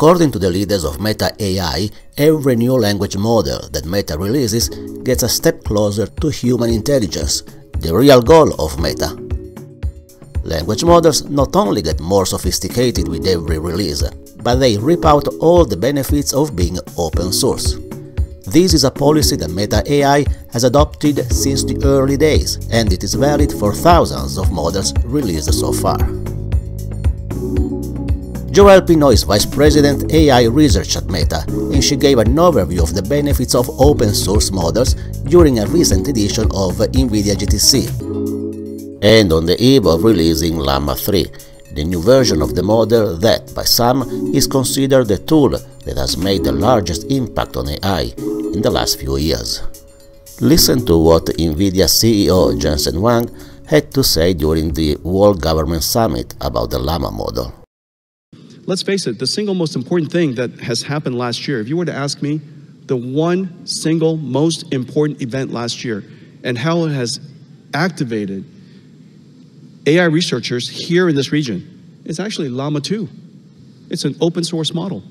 According to the leaders of Meta AI, every new language model that Meta releases gets a step closer to human intelligence, the real goal of Meta. Language models not only get more sophisticated with every release, but they rip out all the benefits of being open source. This is a policy that Meta AI has adopted since the early days, and it is valid for thousands of models released so far. Joelle Pineau is Vice President AI Research at Meta, and she gave an overview of the benefits of open source models during a recent edition of NVIDIA GTC. And on the eve of releasing Llama 3, the new version of the model that, by some, is considered the tool that has made the largest impact on AI in the last few years. Listen to what NVIDIA CEO Jensen Huang had to say during the World Government Summit about the Llama model let's face it, the single most important thing that has happened last year, if you were to ask me, the one single most important event last year and how it has activated AI researchers here in this region is actually Llama 2. It's an open source model.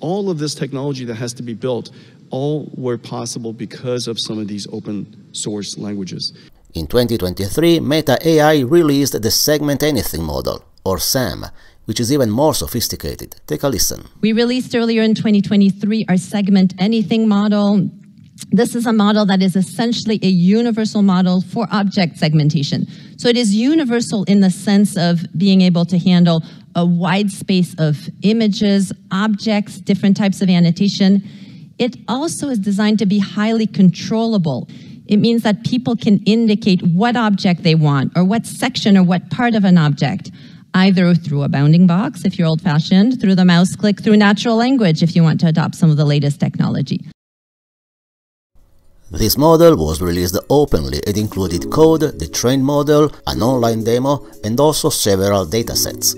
All of this technology that has to be built, all were possible because of some of these open source languages. In 2023, Meta AI released the Segment Anything model, or SAM, which is even more sophisticated. Take a listen. We released earlier in 2023 our Segment Anything model. This is a model that is essentially a universal model for object segmentation. So it is universal in the sense of being able to handle a wide space of images, objects, different types of annotation. It also is designed to be highly controllable. It means that people can indicate what object they want or what section or what part of an object either through a bounding box if you're old fashioned, through the mouse click, through natural language if you want to adopt some of the latest technology. This model was released openly. It included code, the trained model, an online demo, and also several datasets.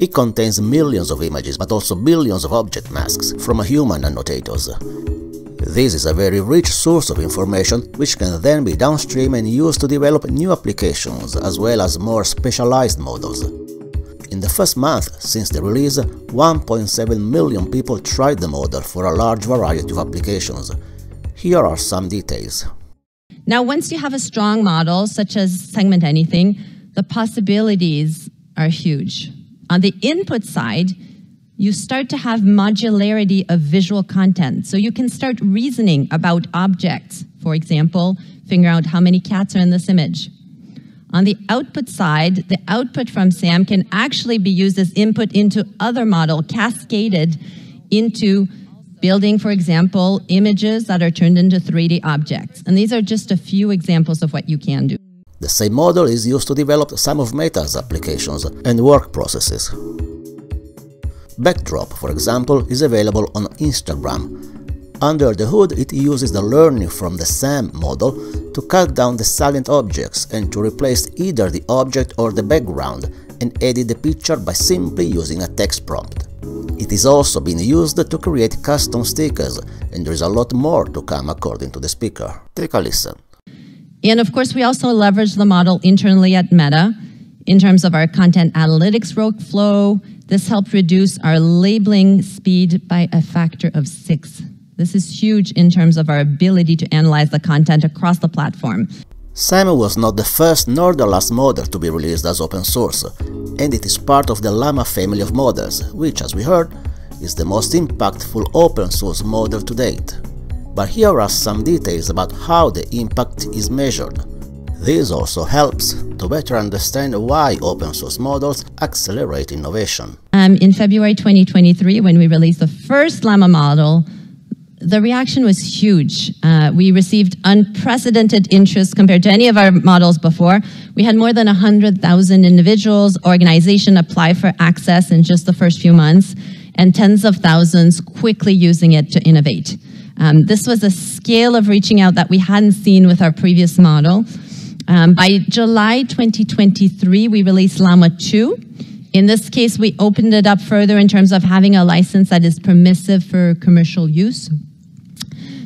It contains millions of images, but also billions of object masks from human annotators. This is a very rich source of information which can then be downstream and used to develop new applications as well as more specialized models. In the first month since the release, 1.7 million people tried the model for a large variety of applications. Here are some details. Now, once you have a strong model, such as Segment Anything, the possibilities are huge. On the input side, you start to have modularity of visual content. So you can start reasoning about objects. For example, figure out how many cats are in this image. On the output side, the output from SAM can actually be used as input into other model, cascaded into building, for example, images that are turned into 3D objects. And these are just a few examples of what you can do. The same model is used to develop some of Meta's applications and work processes. Backdrop, for example, is available on Instagram under the hood, it uses the learning from the SAM model to cut down the silent objects and to replace either the object or the background and edit the picture by simply using a text prompt. It is also being used to create custom stickers, and there is a lot more to come according to the speaker. Take a listen. And of course, we also leverage the model internally at Meta in terms of our content analytics workflow. This helped reduce our labeling speed by a factor of six. This is huge in terms of our ability to analyze the content across the platform. SAM was not the first nor the last model to be released as open source, and it is part of the Llama family of models, which, as we heard, is the most impactful open source model to date. But here are some details about how the impact is measured. This also helps to better understand why open source models accelerate innovation. Um, in February 2023, when we released the first Llama model, the reaction was huge. Uh, we received unprecedented interest compared to any of our models before. We had more than 100,000 individuals, organization apply for access in just the first few months, and tens of thousands quickly using it to innovate. Um, this was a scale of reaching out that we hadn't seen with our previous model. Um, by July 2023, we released Llama 2. In this case, we opened it up further in terms of having a license that is permissive for commercial use.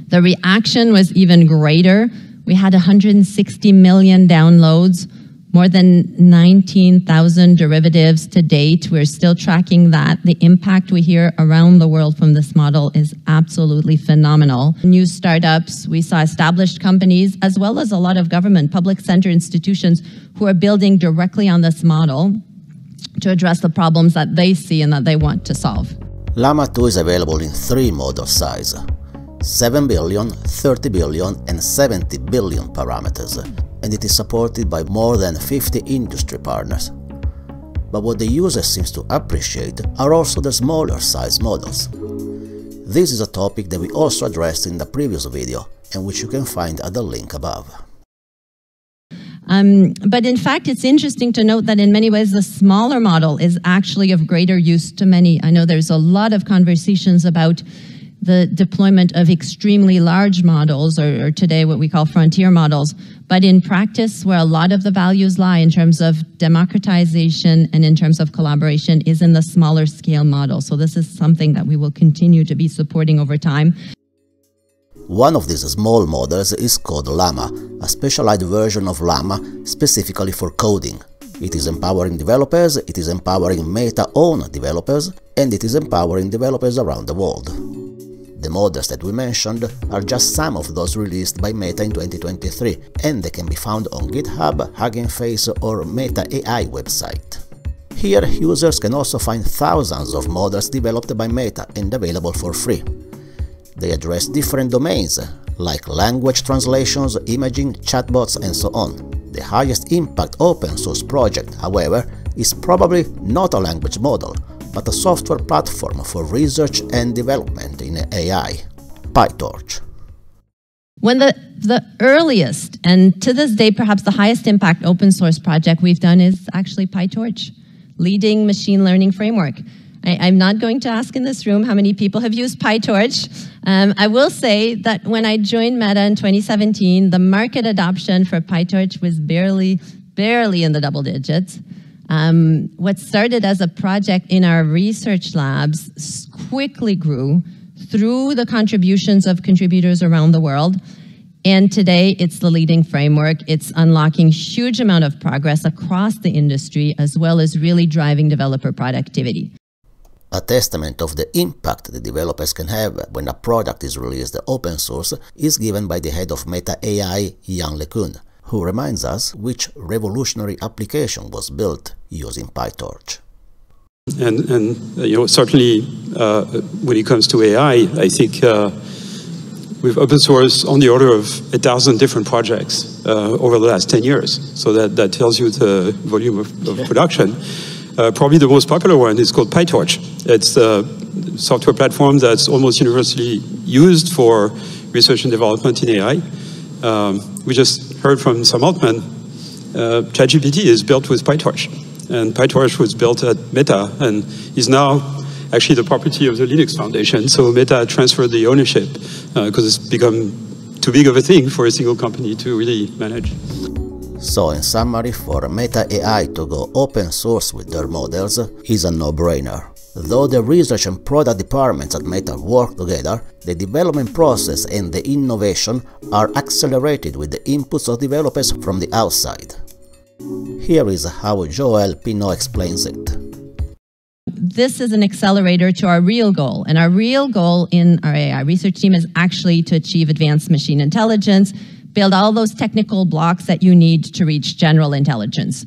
The reaction was even greater. We had 160 million downloads, more than 19,000 derivatives to date. We're still tracking that. The impact we hear around the world from this model is absolutely phenomenal. New startups, we saw established companies, as well as a lot of government, public sector institutions who are building directly on this model to address the problems that they see and that they want to solve. Llama 2 is available in three model size 7 billion, 30 billion, and 70 billion parameters and it is supported by more than 50 industry partners. But what the user seems to appreciate are also the smaller size models. This is a topic that we also addressed in the previous video and which you can find at the link above. Um, but in fact, it's interesting to note that in many ways the smaller model is actually of greater use to many. I know there's a lot of conversations about the deployment of extremely large models, or, or, today what we call frontier models. But in practice, where a lot of the values lie in terms of democratization and in terms of collaboration is in the smaller scale model. So this is something that we will continue to be supporting over time. One of these small models is called Llama, a specialized version of Llama specifically for coding. It is empowering developers, it is empowering Meta-owned developers, and it is empowering developers around the world. The models that we mentioned are just some of those released by Meta in 2023, and they can be found on GitHub, Hugging Face or Meta AI website. Here, users can also find thousands of models developed by Meta and available for free. They address different domains, like language translations, imaging, chatbots, and so on. The highest impact open source project, however, is probably not a language model, but a software platform for research and development in AI, PyTorch. When the, the earliest, and to this day perhaps the highest impact open source project we've done is actually PyTorch, leading machine learning framework. I, am not going to ask in this room how many people have used PyTorch. Um, I will say that when I joined Meta in 2017, the market adoption for PyTorch was barely, barely in the double digits. Um, what started as a project in our research labs quickly grew through the contributions of contributors around the world. And today it's the leading framework. It's unlocking huge amount of progress across the industry as well as really driving developer productivity. A testament of the impact the developers can have when a product is released open source is given by the head of Meta AI, Yann LeCun who reminds us which revolutionary application was built using PyTorch. And, and you know, certainly uh, when it comes to AI, I think uh, we've open sourced on the order of a thousand different projects uh, over the last 10 years. So that, that tells you the volume of, of production. Uh, probably the most popular one is called PyTorch. It's a software platform that's almost universally used for research and development in AI. Um, we just heard from Sam Altman, uh, ChatGPT is built with PyTorch. And PyTorch was built at Meta and is now actually the property of the Linux Foundation. So Meta transferred the ownership because uh, it's become too big of a thing for a single company to really manage. So in summary, for Meta AI to go open source with their models is a no-brainer. Though the research and product departments at Meta work together, the development process and the innovation are accelerated with the inputs of developers from the outside. Here is how Joelle Pineau explains it. This is an accelerator to our real goal, and our real goal in our AI research team is actually to achieve advanced machine intelligence, build all those technical blocks that you need to reach general intelligence.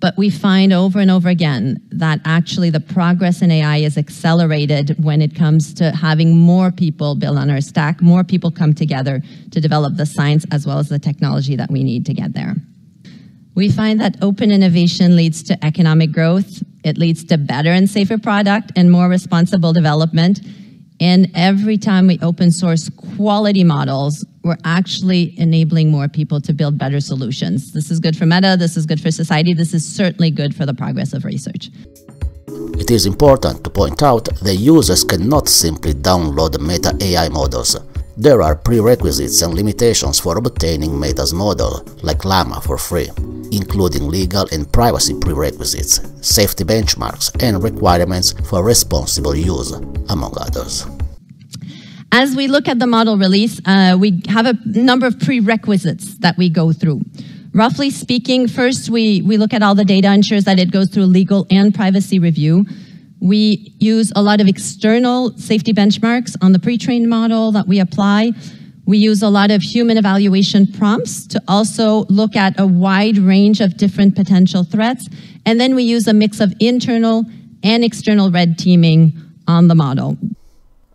But we find over and over again that actually the progress in AI is accelerated when it comes to having more people build on our stack, more people come together to develop the science as well as the technology that we need to get there. We find that open innovation leads to economic growth, it leads to better and safer product and more responsible development, and every time we open source quality models, we're actually enabling more people to build better solutions. This is good for Meta, this is good for society, this is certainly good for the progress of research. It is important to point out that users cannot simply download Meta AI models. There are prerequisites and limitations for obtaining Meta's model, like Llama for free including legal and privacy prerequisites, safety benchmarks, and requirements for responsible use, among others. As we look at the model release, uh, we have a number of prerequisites that we go through. Roughly speaking, first we, we look at all the data, ensures that it goes through legal and privacy review. We use a lot of external safety benchmarks on the pre-trained model that we apply. We use a lot of human evaluation prompts to also look at a wide range of different potential threats. And then we use a mix of internal and external red teaming on the model.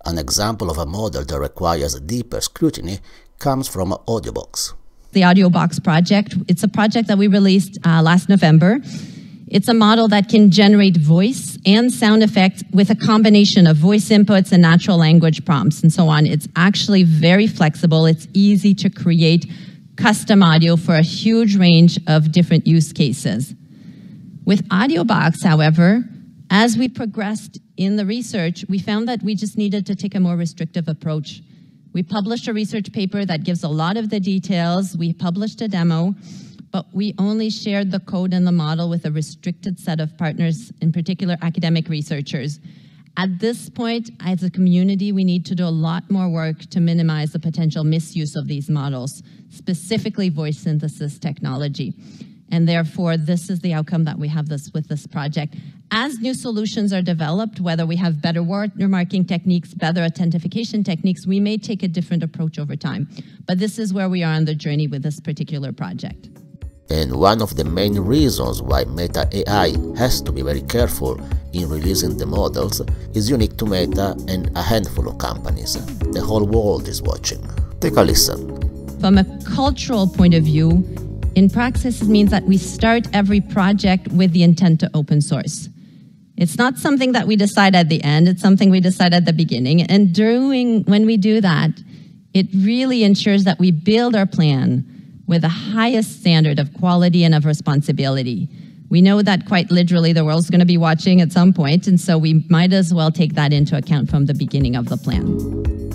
An example of a model that requires a deeper scrutiny comes from AudioBox. The AudioBox project, it's a project that we released uh, last November. It's a model that can generate voice and sound effects with a combination of voice inputs and natural language prompts and so on. It's actually very flexible. It's easy to create custom audio for a huge range of different use cases. With AudioBox, however, as we progressed in the research, we found that we just needed to take a more restrictive approach. We published a research paper that gives a lot of the details. We published a demo, but we only shared the code and the model with a restricted set of partners, in particular academic researchers. At this point, as a community, we need to do a lot more work to minimize the potential misuse of these models, specifically voice synthesis technology. And therefore, this is the outcome that we have this with this project. As new solutions are developed, whether we have better watermarking techniques, better authentication techniques, we may take a different approach over time. But this is where we are on the journey with this particular project. And one of the main reasons why Meta AI has to be very careful in releasing the models is unique to Meta and a handful of companies. The whole world is watching. Take a listen. From a cultural point of view, in practice, it means that we start every project with the intent to open source. It's not something that we decide at the end, it's something we decide at the beginning. And during, when we do that, it really ensures that we build our plan with the highest standard of quality and of responsibility. We know that quite literally the world's going to be watching at some point, and so we might as well take that into account from the beginning of the plan.